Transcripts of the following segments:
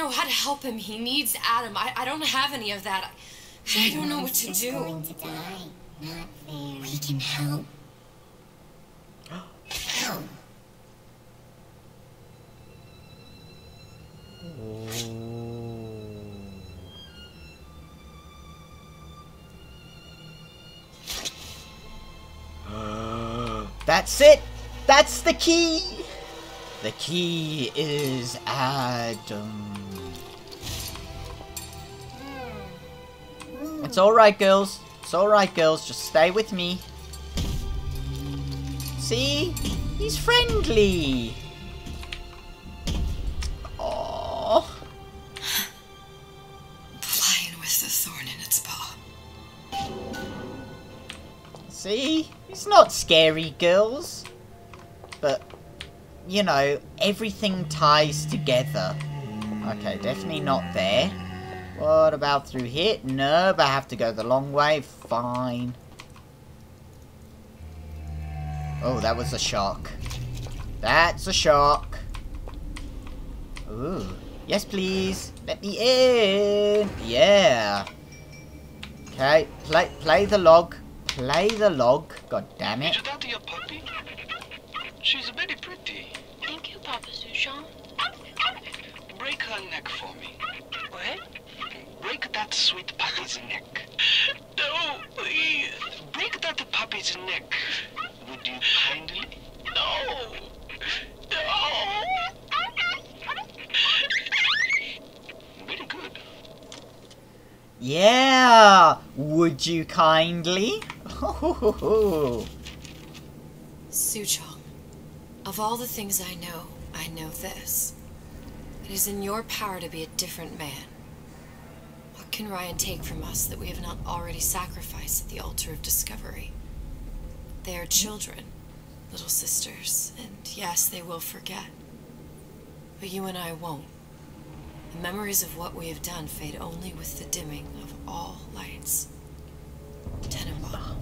know how to help him. He needs Adam. I, I don't have any of that. I, I don't know what to do. going to die. Not fair. We can help. help. Oh. That's it! That's the key! The key is Adam. It's alright, girls. It's alright, girls. Just stay with me. See? He's friendly. The lion with the thorn in its paw. See? He's not scary, girls. But, you know, everything ties together. Okay, definitely not there. What about through here? No, but I have to go the long way. Fine. Oh, that was a shock. That's a shark. Ooh. Yes, please. Let me in. Yeah. Okay, play play the log. Play the log. God damn Did it. you talk your puppy? She's very pretty. Thank you, Papa Suchong. Break her neck for me. What? Break that sweet puppy's neck. No, please. Break that puppy's neck. Would you kindly? No. No. Very good. Yeah. Would you kindly? Suchong, of all the things I know, I know this. It is in your power to be a different man. Can Ryan take from us that we have not already sacrificed at the altar of discovery? They are children, little sisters, and yes, they will forget. But you and I won't. The memories of what we have done fade only with the dimming of all lights. Tenenbaum.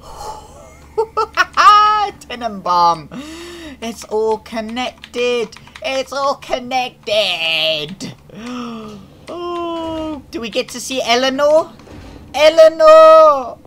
Tenenbaum. It's all connected. It's all connected. Oh, do we get to see Eleanor? Eleanor!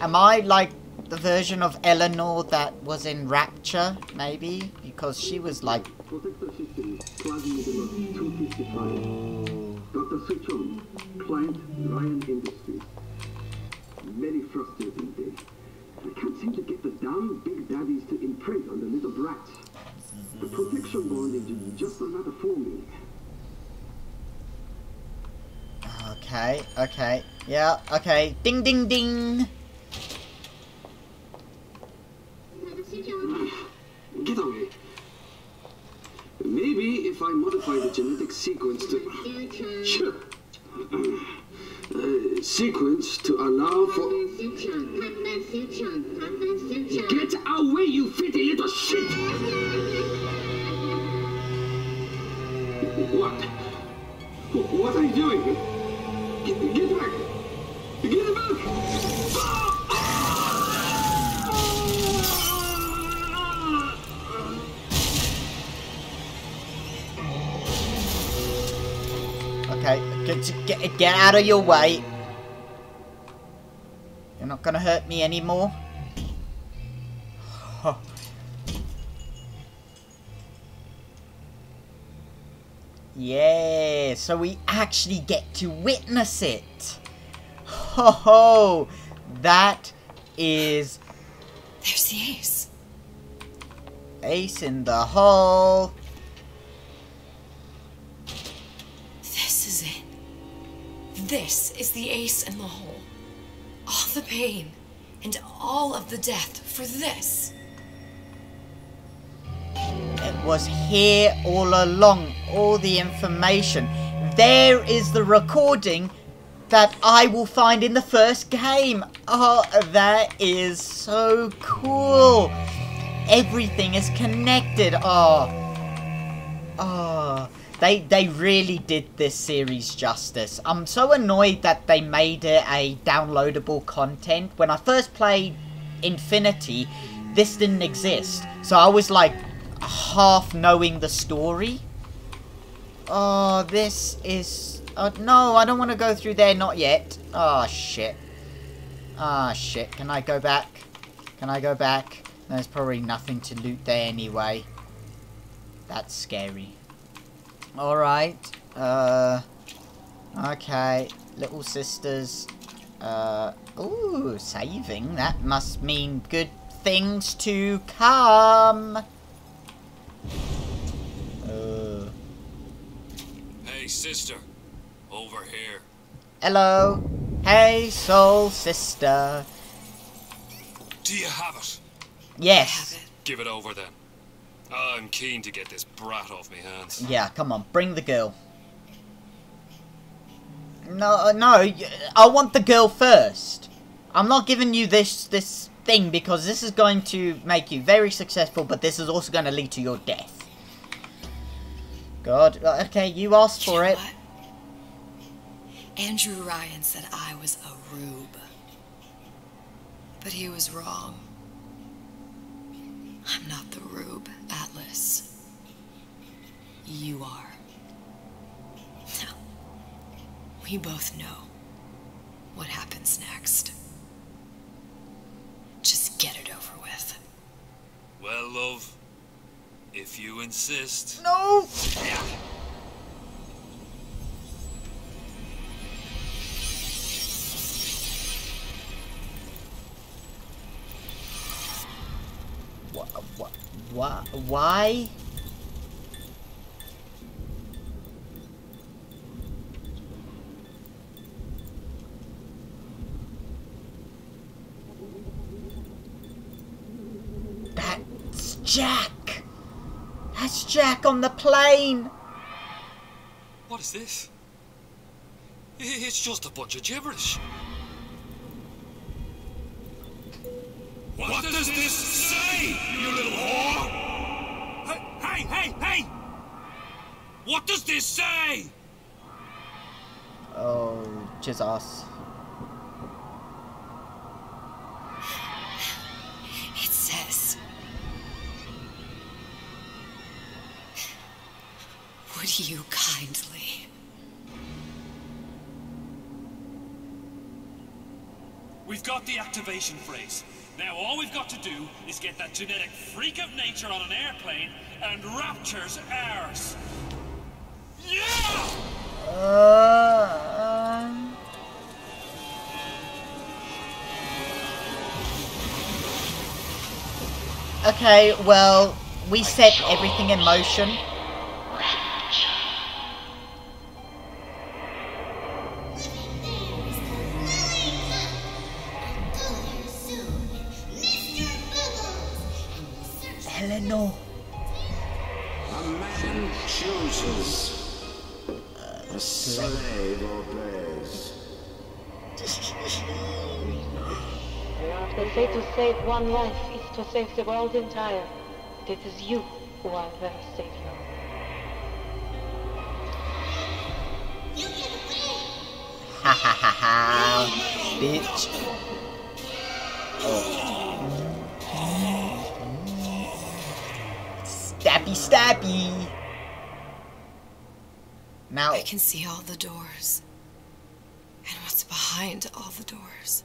Am I like the version of Eleanor that was in Rapture, maybe? Because she was like. Protector system, Plasmidemon 255. Dr. Suchong, client Ryan Industries. Very frustrating day. I can't seem to get the damn big daddies to imprint on the little brats. The protection bond is just another forming. Okay, okay. Yeah, okay. Ding, ding, ding. Get away. Maybe if I modify the genetic sequence to... Sure. Uh, sequence to allow for... Get away, you filthy little shit! What? What are you doing? Get, back! Get back! Okay, get, get, get out of your way. You're not gonna hurt me anymore. Yeah, so we actually get to witness it. Ho ho! That is There's the ace. ace in the hole. This is it. This is the ace in the hole. All the pain and all of the death for this. It was here all along, all the information. There is the recording that I will find in the first game. Oh, that is so cool. Everything is connected. Oh. Oh. They, they really did this series justice. I'm so annoyed that they made it a downloadable content. When I first played Infinite, this didn't exist. So I was like, half knowing the story. Oh, this is... Uh, no, I don't want to go through there, not yet. Oh, shit. Ah, shit. Can I go back? Can I go back? There's probably nothing to loot there anyway. That's scary. Alright. Uh... Okay. Little sisters. Uh... Ooh, saving. That must mean good things to come. Sister. Over here. hello. Hey, soul sister. Do you have it? Yes. Have it. Give it over then. I'm keen to get this brat off me hands. Yeah, come on. Bring the girl. No, uh, no. I want the girl first. I'm not giving you this this thing because this is going to make you very successful, but this is also going to lead to your death. God. Okay, you asked You for know it. what? Andrew Ryan said I was a rube. But he was wrong. I'm not the rube, Atlas. You are. Now, we both know what happens next. Just get it over with. Well, love, if you insist. No. What? Why? Why? That's Jack. That's Jack on the plane. What is this? It's just a bunch of gibberish. What, does this say, you little whore? Hey, hey, hey, hey! What does this say? Oh, Jesus. Would you kindly? We've got the activation phrase. Now all we've got to do is get that genetic freak of nature on an airplane and Rapture's ours. Yeah! Uh, okay, well, we set everything in motion. To save one life is to save the world entire. It is you who are their savior. Ha ha ha ha, bitch. Oh. Stabby stabby. Now, I can see all the doors. And what's behind all the doors.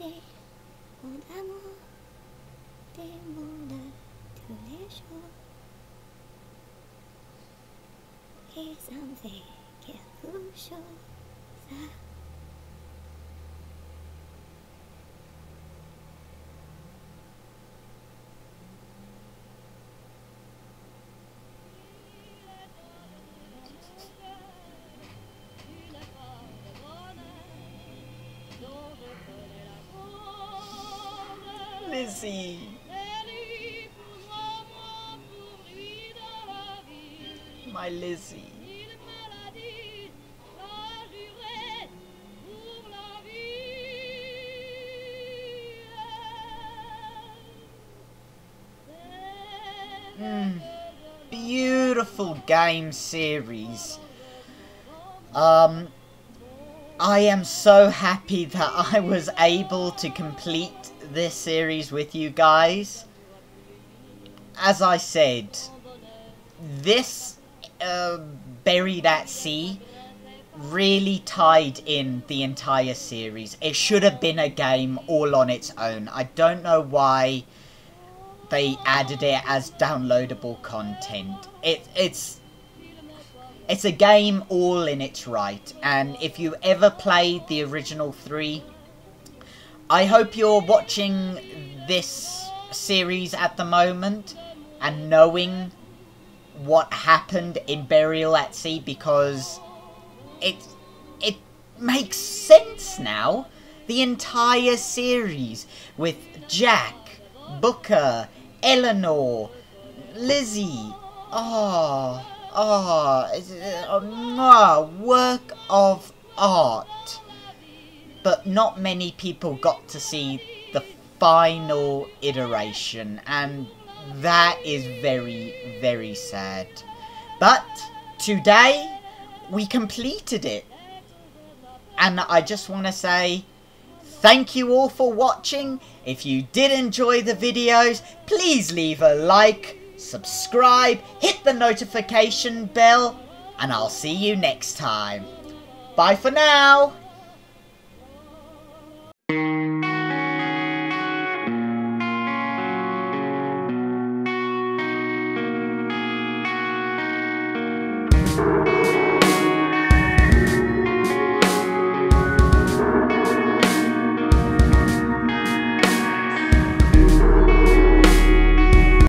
でもだもでもだってでしょ計算ぜ逆勝さ My Lizzie. Mm, beautiful game series. Um, I am so happy that I was able to complete this series with you guys. As I said, this uh, Burial at Sea really tied in the entire series. It should have been a game all on its own. I don't know why they added it as downloadable content. It, it's it's a game all in its right, and if you ever played the original three, I hope you're watching this series at the moment and knowing what happened in Burial at Sea because it it makes sense now. The entire series with Jack, Booker, Eleanor, Lizzie. Oh, oh, a work of art. But not many people got to see the final iteration, and that is very, very sad. But today, we completed it. And I just want to say thank you all for watching. If you did enjoy the videos, please leave a like, subscribe, hit the notification bell, and I'll see you next time. Bye for now! Thank you.